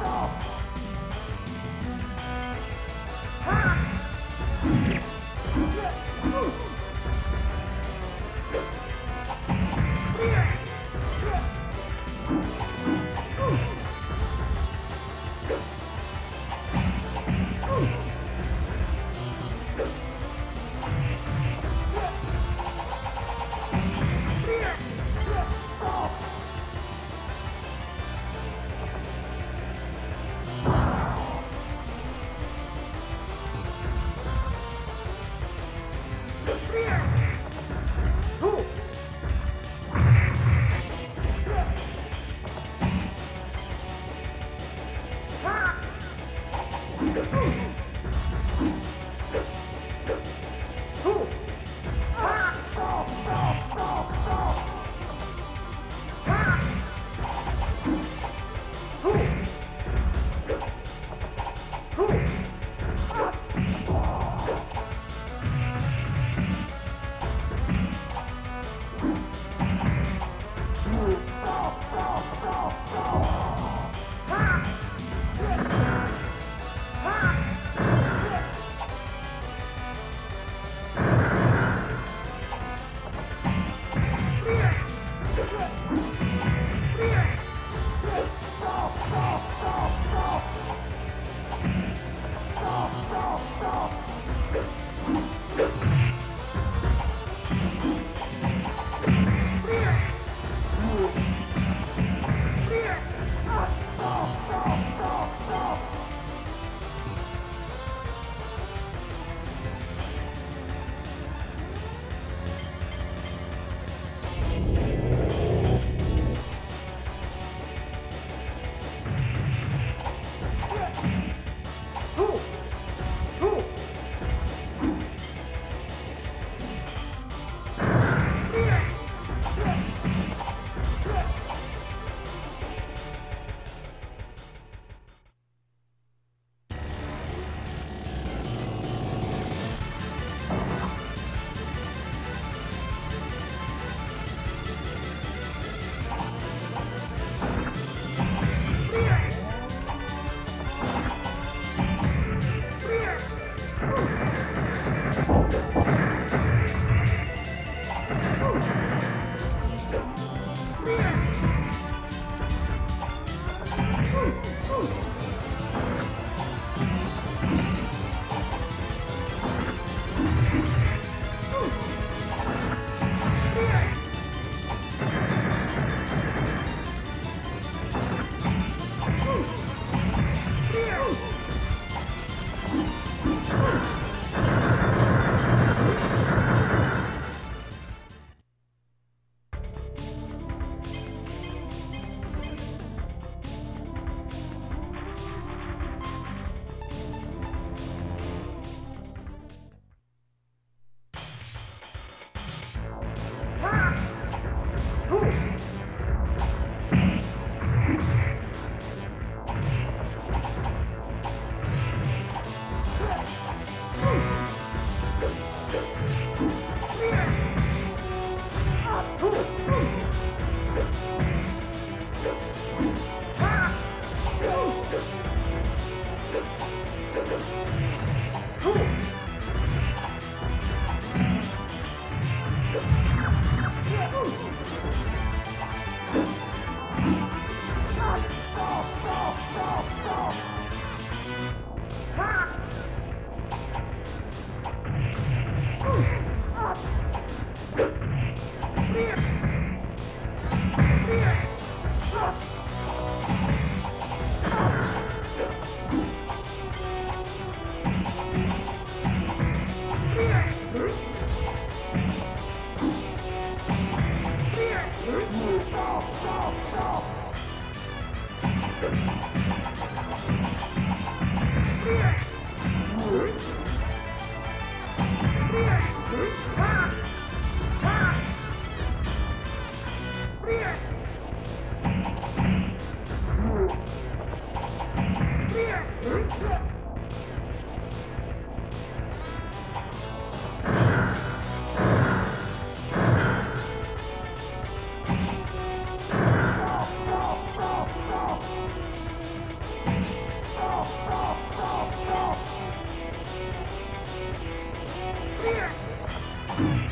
Oh! Oh! destruction. Huh? Yeah.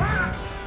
Ah!